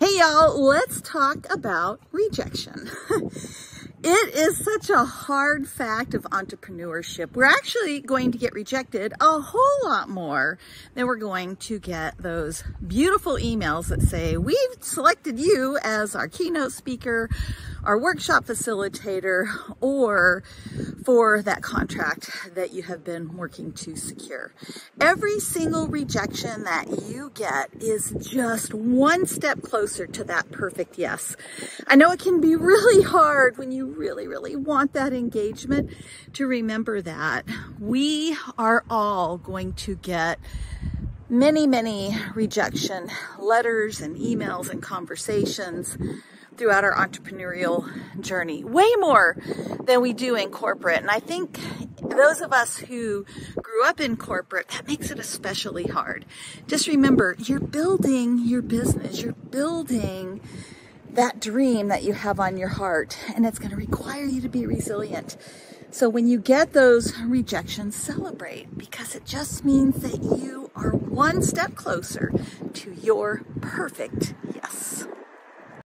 Hey y'all, let's talk about rejection. it is such a hard fact of entrepreneurship. We're actually going to get rejected a whole lot more than we're going to get those beautiful emails that say, we've selected you as our keynote speaker, our workshop facilitator, or for that contract that you have been working to secure. Every single rejection that you get is just one step closer to that perfect yes. I know it can be really hard when you really, really want that engagement to remember that we are all going to get many, many rejection letters and emails and conversations throughout our entrepreneurial journey, way more than we do in corporate. And I think those of us who grew up in corporate, that makes it especially hard. Just remember, you're building your business, you're building that dream that you have on your heart, and it's going to require you to be resilient. So when you get those rejections, celebrate because it just means that you are one step closer to your perfect yes.